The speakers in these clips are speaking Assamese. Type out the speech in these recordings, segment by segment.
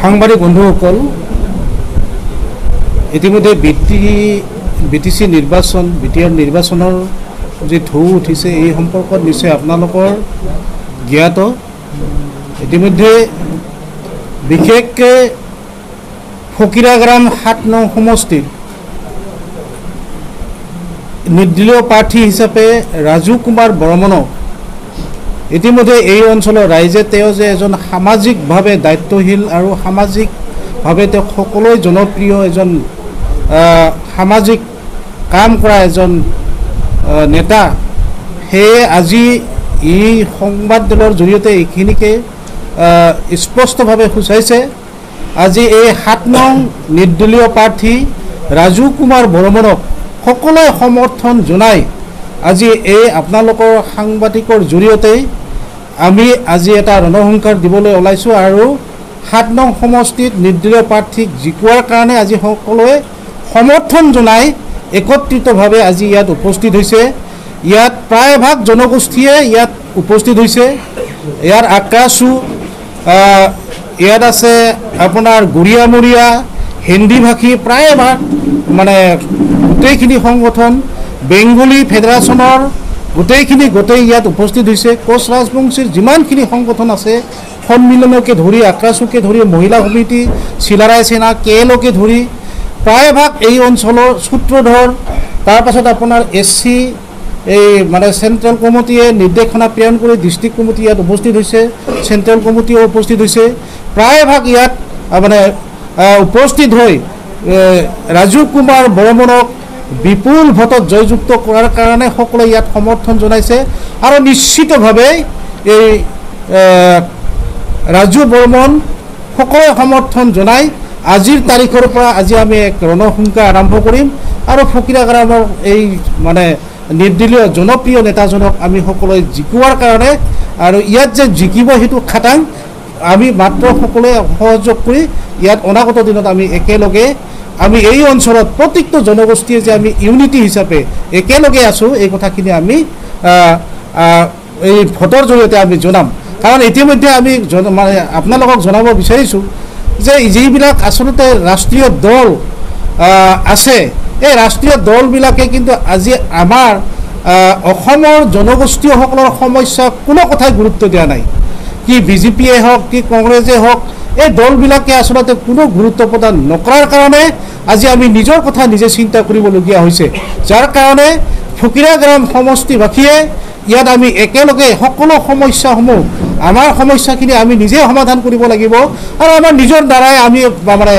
সাংবাদিক বন্ধুসকল ইতিমধ্যে B T B T C নিৰ্বাচন বি টি আৰ নিৰ্বাচনৰ যি ঢৌ উঠিছে এই সম্পৰ্কত নিশ্চয় আপোনালোকৰ জ্ঞাত। ইতিমধ্যে বিশেষকৈ ফকীৰাগ্ৰাম সাত নং সমষ্টিত নিৰ্দলীয় প্ৰাৰ্থী হিচাপে ৰাজু কুমাৰ বৰ্মনক ইতিমধ্যে এই অঞ্চলৰ ৰাইজে তেওঁ যে এজন সামাজিকভাৱে দায়িত্বশীল আৰু সামাজিকভাৱে তেওঁ সকলোৱে জনপ্ৰিয় এজন সামাজিক কাম কৰা এজন নেতা সেয়ে আজি এই সংবাদদালৰ জৰিয়তে এইখিনিকে স্পষ্টভাৱে সূচাইছে। আজি এই সাত নং নিৰ্দলীয় প্ৰাৰ্থী ৰাজু কুমাৰ বৰ্মনক সকলোৱে সমৰ্থন জনাই আজি এই আপোনালোকৰ সাংবাদিকৰ জৰিয়তেই আমি আজি এটা ৰণসংকাৰ দিবলৈ ওলাইছোঁ আৰু সাত নং সমষ্টিত নিৰ্দলীয় প্ৰাৰ্থীক জিকোৱাৰ কাৰণে আজি সকলোৱে সমৰ্থন জনাই একত্ৰিতভাৱে আজি ইয়াত উপস্থিত হৈছে। ইয়াত প্ৰায়ভাগ জনগোষ্ঠীয়ে ইয়াত উপস্থিত হৈছে। ইয়াৰ আকাশো ইয়াত আছে আপোনাৰ গুৰিয়ামূৰীয়া হিন্দী ভাষী প্ৰায়ভাগ মানে গোটেইখিনি সংগঠন বেংগলী ফেডাৰেশ্যনৰ গোটেইখিনি গোটেই ইয়াত উপস্থিত হৈছে। কোচ ৰাজবংশীৰ যিমানখিনি সংগঠন আছে সন্মিলনকে ধৰি আকাশকে ধৰি মহিলা সমিতি চিলাৰাই সেনা কে এলকে ধৰি প্ৰায়ভাগ এই অঞ্চলৰ সূত্ৰধৰ তাৰপাছত আপোনাৰ এছ চি এই মানে চেণ্ট্ৰেল কমিটিয়ে নিৰ্দেশনা প্ৰেৰণ কৰি ডিষ্ট্ৰিক্ট কমিটি ইয়াত উপস্থিত হৈছে চেণ্ট্ৰেল কমিটিও উপস্থিত হৈছে। প্ৰায়ভাগ ইয়াত মানে উপস্থিত হৈ এ, ৰাজু কুমাৰ বৰ্মনক বিপুল ভোটত জয়যুক্ত কৰাৰ কাৰণে সকলোৱে ইয়াত সমৰ্থন জনাইছে আৰু নিশ্চিতভাৱে এই ৰাজু বৰ্মন সকলোৱে সমৰ্থন জনাই আজিৰ তাৰিখৰ পৰা আজি আমি এক ৰণসংখ্যা আৰম্ভ কৰিম আৰু ফকীৰাগ্ৰামৰ এই মানে নিৰ্দলীয় জনপ্ৰিয় নেতাজনক আমি সকলোৱে জিকোৱাৰ কাৰণে আৰু ইয়াত যে জিকিব সেইটো খাটাং আমি মাত্ৰ সকলোৱে সহযোগ কৰি ইয়াত অনাগত দিনত আমি একেলগে আমি এই অঞ্চলত প্ৰত্যেকটো জনগোষ্ঠীয়ে যে আমি ইউনিটি হিচাপে একেলগে আছোঁ এই কথাখিনি আমি এই ভোটৰ জৰিয়তে আমি জনাম। কাৰণ ইতিমধ্যে আমি মানে আপোনালোকক জনাব বিচাৰিছোঁ যে যিবিলাক আচলতে ৰাষ্ট্ৰীয় দল আছে এই ৰাষ্ট্ৰীয় দলবিলাকে কিন্তু আজি আমাৰ অসমৰ জনগোষ্ঠীয়সকলৰ সমস্যা কোনো কথাই গুৰুত্ব দিয়া নাই। কি বিজেপিয়ে হওক কি কংগ্ৰেছে হওক এই দলবিলাকে আচলতে কোনো গুৰুত্ব প্ৰদান নকৰাৰ কাৰণে আজি আমি নিজৰ কথা নিজে চিন্তা কৰিবলগীয়া হৈছে। যাৰ কাৰণে ফকীৰাগ্ৰাম সমষ্টিবাসীয়ে ইয়াত আমি একেলগে সকলো সমস্যাসমূহ আমাৰ সমস্যাখিনি আমি নিজে সমাধান কৰিব লাগিব আৰু আমাৰ নিজৰ দ্বাৰাই আমি মানে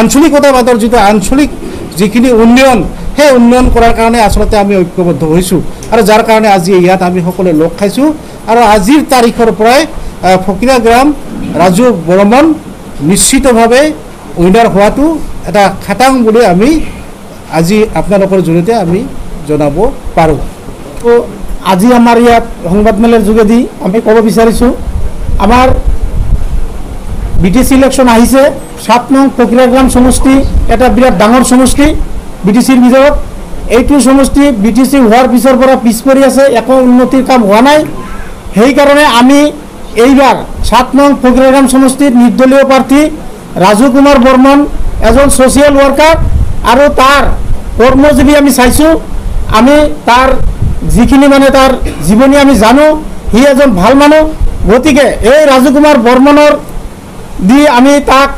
আঞ্চলিকতাবাদৰ যিটো আঞ্চলিক যিখিনি উন্নয়ন সেই উন্নয়ন কৰাৰ কাৰণে আচলতে আমি ঐক্যবদ্ধ হৈছোঁ। আৰু যাৰ কাৰণে আজি ইয়াত আমি সকলোৱে লগ খাইছোঁ। আৰু আজিৰ তাৰিখৰ পৰাই আহ, ফকীৰাগ্ৰাম ৰাজু বৰ্মন নিশ্চিতভাৱে উইনাৰ হোৱাটো এটা খাটাং বুলি আমি আজি আপোনালোকৰ জৰিয়তে আমি জনাব পাৰোঁ। তো আজি আমাৰ ইয়াত সংবাদমেলৰ যোগেদি আমি ক'ব বিচাৰিছোঁ আমাৰ বি টি চি ইলেকশ্যন আহিছে সাত নং ফকীৰাগ্ৰাম সমষ্টি এটা বিৰাট ডাঙৰ সমষ্টি বি টি চিৰ ভিতৰত। এইটো সমষ্টি বি টি চি হোৱাৰ পিছৰ পৰা পিছ পৰি আছে একো উন্নতিৰ কাম হোৱা নাই। সেইকাৰণে আমি এইবাৰ সাত নং ফকীৰাগ্ৰাম সমষ্টিৰ নিৰ্দলীয় প্ৰাৰ্থী ৰাজু কুমাৰ বৰ্মন এজন ছ'চিয়েল ৱৰ্কাৰ আৰু তাৰ কৰ্মজীৱী আমি চাইছোঁ। আমি তাৰ যিখিনি মানে তাৰ জীৱনী আমি জানো সি এজন ভাল মানুহ। গতিকে এই ৰাজু কুমাৰ বৰ্মনৰ দি আমি তাক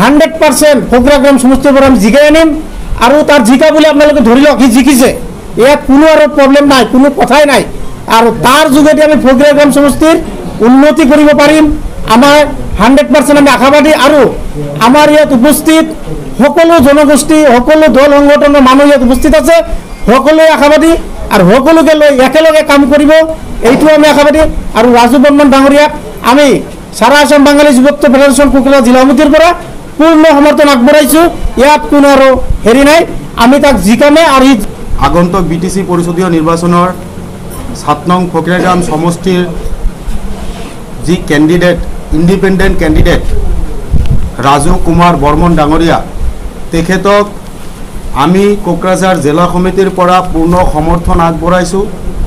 হাণ্ড্ৰেড পাৰ্চেণ্ট ফকৰাগ্ৰাম সমষ্টিৰ পৰা আমি জিকাই আনিম। আৰু তাৰ জিকা বুলি আপোনালোকে ধৰি লওক সি জিকিছে। ইয়াত কোনো আৰু প্ৰব্লেম নাই কোনো কথাই নাই। আৰু তাৰ যোগেদি আমি ফকৰাগ্ৰাম সমষ্টিৰ উন্নতি কৰিব পাৰিম। আমাৰ হাণ্ড্ৰেড পাৰ্চেণ্ট আমি আশাবাদী আৰু আমাৰ ইয়াত উপস্থিত সকলো জনগোষ্ঠী সকলো দল সংগঠনৰ মানুহ ইয়াত উপস্থিত আছে। সকলোৱে আশাবাদী আৰু সকলোকে লৈ একেলগে কাম কৰিব। এইটো আমি আশাবাদী। আৰু ৰাজু বৰ্মন ডাঙৰীয়াক আমি চাৰা আসাম বাঙালী যুৱত্ব ফেডাৰেশ্যন কোকৰা জিলা সমিতিৰ পৰা পূৰ্ণ সমৰ্থন আগবঢ়াইছোঁ। ইয়াত কোনো আৰু হেৰি নাই। আমি তাক জিকামে আৰু আগন্তুক বি টি চি পৰিষদীয় নিৰ্বাচনৰ সাত নং ফকীৰাগ্ৰাম সমষ্টিৰ যি candidate independent candidate Raju Kumar Barman ডাঙৰীয়া তেখেতক আমি কোকৰাঝাৰ জিলা সমিতিৰ পৰা পূৰ্ণ সমৰ্থন আগবঢ়াইছোঁ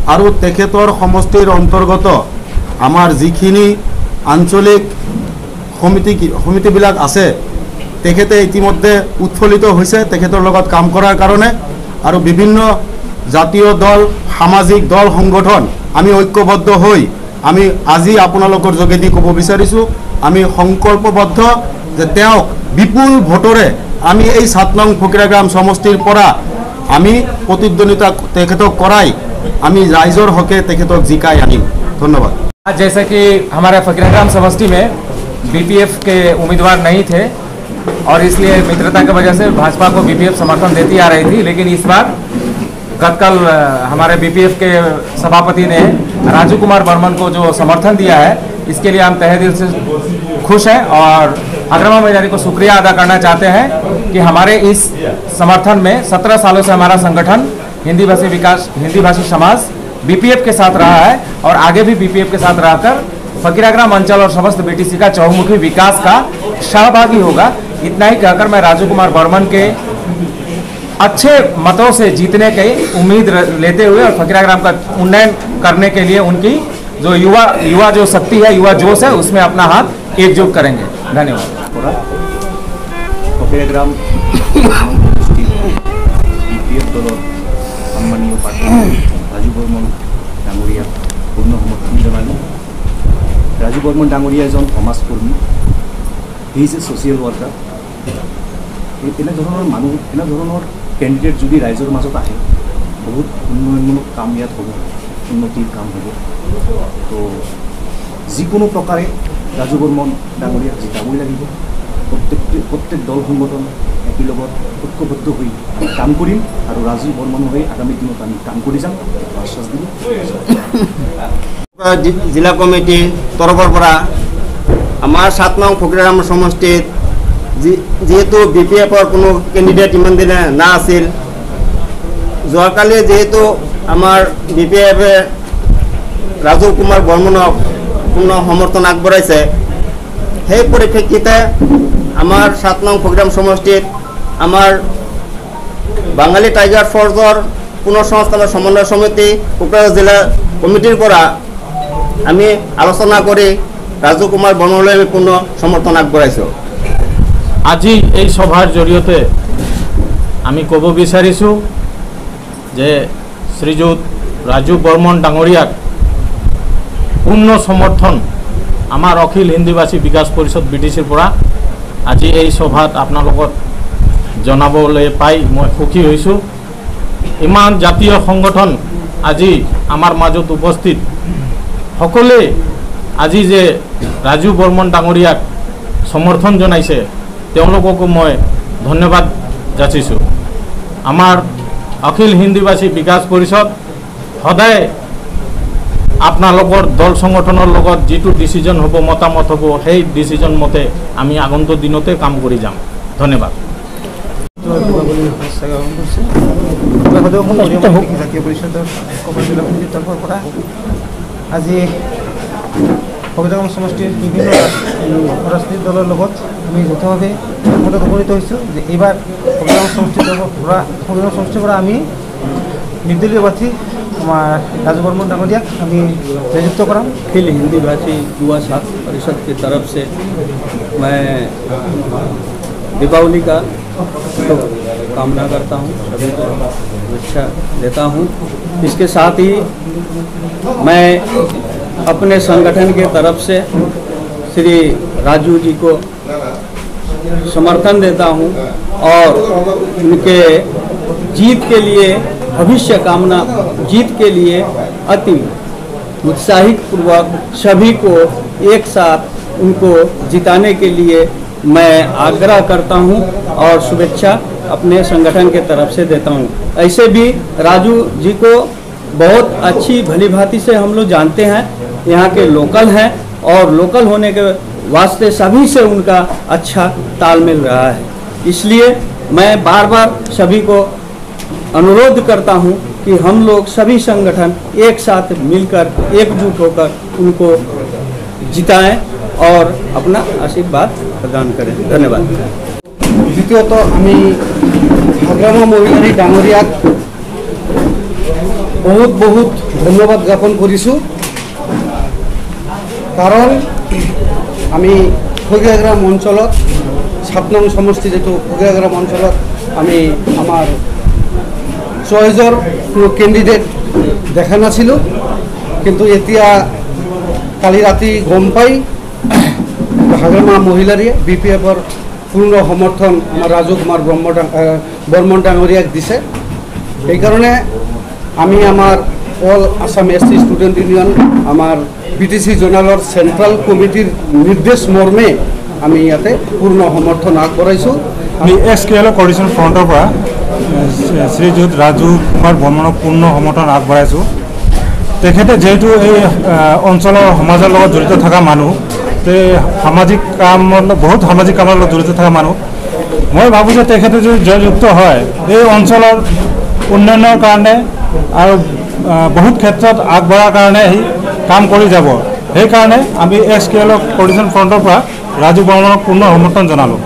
আৰু তেখেতৰ সমষ্টিৰ অন্তৰ্গত আমাৰ যিখিনি আঞ্চলিক সমিতি সমিতিবিলাক আছে তেখেতে ইতিমধ্যে উৎফুল্লিত হৈছে তেখেতৰ লগত কাম কৰাৰ কাৰণে আৰু বিভিন্ন জাতীয় দল সামাজিক দল সংগঠন আমি ঐক্যবদ্ধ হৈ আমি আজি আপোনালোকৰ যোগেদি ক'ব বিচাৰিছোঁ আমি সংকল্পবদ্ধ যে তেওঁক বিপুল ভোটৰে আমি এই সাত নং ফকিৰাগ্ৰাম সমষ্টিৰ পৰা আমি প্ৰতিদ্বন্দ্বিতা তেখেতক কৰাই আমি ৰাইজৰ হকে তেখেতক জিকাই আনিম ধন্যবাদ आज जैसे कि हमारे फकीरग्राम समष्टि में बीपीएफ के उम्मीदवार नहीं थे और इसलिए मित्रता की वजह से भाजपा को बीपीएफ समर्थन देती आ रही थी लेकिन इस बार गत कल अ, हमारे बीपीएफ के सभापति ने राजू कुमार बर्मन को जो समर्थन दिया है, इसके लिए हम तहे दिल से खुश हैं और अग्रमा मैदानी को शुक्रिया अदा करना चाहते हैं कि हमारे इस समर्थन में सत्रह सालों से हमारा संगठन हिंदी भाषी विकास, हिंदी भाषी समाज बीपीएफ के साथ रहा है और आगे भी बीपीएफ के साथ रहकर फकीराग्राम अंचल और समस्त बीटीसी का चौमुखी विकास का सहभागी होगा। इतना ही कहकर मैं राजू कुमार बर्मन के अच्छे मतों से जीतने की उम्मीद र- लेते हुए और फकीराग्राम का उन्नयन करने के लिए उनकी जो युवा युवा जो शक्ति है युवा जोश है उसमें अपना हाथ एकजुट करेंगे धन्यवाद করা ফকিরাগ্রাম বিপিএফ দলৰ সন্মানীয় প্ৰাৰ্থী ৰাজু বৰ্মন ডাঙৰীয়াক পূৰ্ণ সমৰ্থন জনালোঁ ৰাজু বৰ্মন ডাঙৰীয়া এজন সমাজকৰ্মী he is a social worker এই এনেধৰণৰ মানুহ এনেধৰণৰ কেণ্ডিডেট যদি ৰাইজৰ মাজত আহে বহুত উন্নয়নমূলক কাম ইয়াত হ'ব উন্নতিৰ কাম হ'ব। তো যিকোনো প্ৰকাৰে ৰাজু বৰ্মন ডাঙৰীয়াক জিকাবই লাগিব প্ৰত্যেকটি প্ৰত্যেক দল সংগঠন একেলগত ঐক্যবদ্ধ হৈ কাম কৰিম আৰু ৰাজু বৰ্মন হৈ আগামী দিনত আমি কাম কৰি যাম। আশ্বাস দিলোঁ। জিলা কমিটিৰ তৰফৰ পৰা আমাৰ সাত নং ফকিৰাম সমষ্টিত যিহেতু বি পি এফৰ কোনো কেণ্ডিডেট ইমান দিনে না আছিল যোৱাকালি যিহেতু আমাৰ বি পি এফে ৰাজু কুমাৰ বৰ্মনক পূৰ্ণ সমৰ্থন আগবঢ়াইছে সেই পৰিপ্ৰেক্ষিতে আমাৰ সাত নং ফকিৰাম সমষ্টিত আমাৰ বাঙালী টাইগাৰ ফৰ্জৰ পুনৰ সংস্থাপন সমন্বয় সমিতি কোকৰাঝাৰ জিলা কমিটিৰ পৰা আমি আলোচনা কৰি ৰাজু কুমাৰ বৰ্মনলৈ আমি পূৰ্ণ সমৰ্থন আগবঢ়াইছোঁ। আজি এই সভাৰ জৰিয়তে আমি ক'ব বিচাৰিছোঁ যে শ্ৰীযুত ৰাজু বৰ্মন ডাঙৰীয়াক পূৰ্ণ সমৰ্থন আমাৰ অখিল হিন্দীভাষী বিকাশ পৰিষদ বি টি চিৰ পৰা আজি এই সভাত আপোনালোকক জনাবলৈ পাই মই সুখী হৈছোঁ। ইমান জাতীয় সংগঠন আজি আমাৰ মাজত উপস্থিত। সকলোৱে আজি যে ৰাজু বৰ্মন ডাঙৰীয়াক সমৰ্থন জনাইছে তেওঁলোককো মই ধন্যবাদ যাচিছোঁ। আমাৰ অখিল হিন্দীভাষী বিকাশ পৰিষদ সদায় আপোনালোকৰ দল সংগঠনৰ লগত যিটো ডিচিজন হ'ব মতামত হ'ব সেই ডিচিজন মতে আমি আগন্তুক দিনতে কাম কৰি যাম। ধন্যবাদ। আজি সংবিধান সমষ্টিৰ বিভিন্ন ৰাজনৈতিক দলৰ লগত আমি যৌথভাৱে একমতত উপনীত হৈছোঁ যে এইবাৰ সংবিধান সমষ্টিৰ তৰফৰ পৰা সংবিধান সমষ্টিৰ পৰা আমি নিৰ্দলীয় প্ৰাৰ্থী আমাৰ ৰাজু বৰ্মন ডাঙৰীয়াক আমি জয়যুক্ত কৰাম अखिल हिंदी भाषी युवा छात्र परिषद की तरफ से मैं दीपावली का तो कामना करता हूँ सभी को शुभेच्छा देता हूँ इसके साथ ही मैं अपने संगठन के तरफ़ से श्री राजू जी को समर्थन देता हूँ और उनके जीत के लिए, भविष्य कामना जीत के लिए अति उत्साहित पूर्वक सभी को एक साथ उनको जिताने के लिए मैं आग्रह करता हूँ और शुभेच्छा अपने संगठन के तरफ़ से देता हूँ। ऐसे भी राजू जी को बहुत अच्छी भली भांति से हम लोग जानते हैं। यहाँ के लोकल हैं और लोकल होने के वास्ते सभी से उनका अच्छा तालमेल रहा है इसलिए मैं बार बार सभी को अनुरोध करता हूं कि हम लोग सभी संगठन एक साथ मिलकर एकजुट होकर उनको जिताएं और अपना आशीर्वाद प्रदान करें धन्यवाद দ্বিতীয়ত আমি সংগ্ৰাম মহিলাৰী ডাঙৰীয়াক বহুত বহুত ধন্যবাদ জ্ঞাপন কৰিছোঁ কাৰণ আমি ফকিয়াগ্ৰাম অঞ্চলত সাত নং সমষ্টি যিটো ফকিয়াগ্ৰাম অঞ্চলত আমি আমাৰ চইজৰ কোনো কেণ্ডিডেট দেখা নাছিলোঁ। কিন্তু এতিয়া কালি ৰাতি গম পাই হাগ্ৰামা মহিলাৰীয়ে বি পি এফৰ পূৰ্ণ সমৰ্থন আমাৰ ৰাজু কুমাৰ ব্ৰহ্ম আহ, বৰ্মন ডাঙৰীয়াক দিছে। সেইকাৰণে আমি আমাৰ all Assam S T student union আমাৰ বি টি চি জোনালৰ চেণ্ট্ৰেল কমিটিৰ নিৰ্দেশ মৰ্মে আমি ইয়াতে পূৰ্ণ সমৰ্থন আগবঢ়াইছোঁ। আমি এছ কে এলৰ কৰ্ডিশ্যন ফ্ৰণ্টৰ পৰা এ, শ্ৰীযুত ৰাজু কুমাৰ বৰ্মনক পূৰ্ণ সমৰ্থন আগবঢ়াইছোঁ। তেখেতে যিহেতু এই অঞ্চলৰ সমাজৰ লগত জড়িত থকা মানুহ তে সামাজিক লগ- বহুত সামাজিক কামৰ লগত জড়িত থকা মানুহ মই ভাবোঁ যে তেখেতে যদি জয়যুক্ত হয় এই অঞ্চলৰ উন্নয়নৰ কাৰণে আৰু বহুত ক্ষেত্ৰত আগবঢ়াৰ কাৰণে সি কাম কৰি যাব। সেইকাৰণে আমি এছ কে এলৰ কৰ্ডিশ্যন ফ্ৰণ্টৰ পৰা ৰাজু বৰ্মনক পূৰ্ণ সমৰ্থন জনালোঁ।